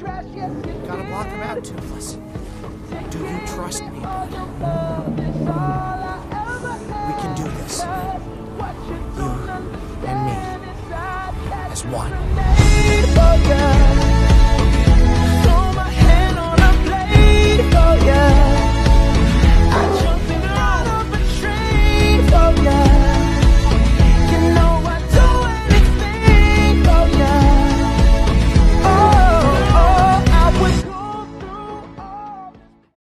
Gotta block him out, Toothless. Do you trust me. We can do this. You and me. As one.